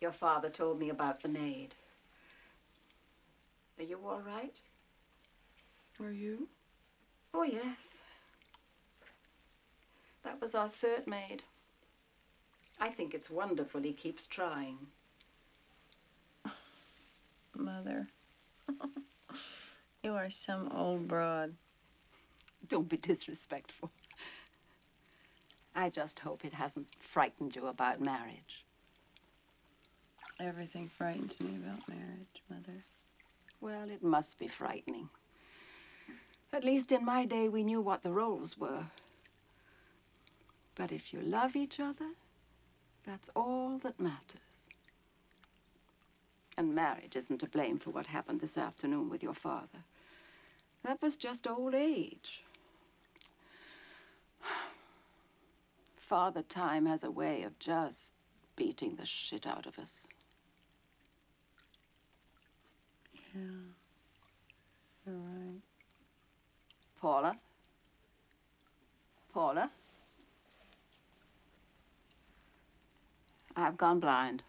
Your father told me about the maid. Are you all right? Are you? Oh, yes. That was our third maid. I think it's wonderful he keeps trying. Mother. you are some old broad. Don't be disrespectful. I just hope it hasn't frightened you about marriage. Everything frightens me about marriage, Mother. Well, it must be frightening. At least in my day, we knew what the roles were. But if you love each other, that's all that matters. And marriage isn't to blame for what happened this afternoon with your father. That was just old age. Father Time has a way of just beating the shit out of us. Yeah. You're right. Paula? Paula? I've gone blind.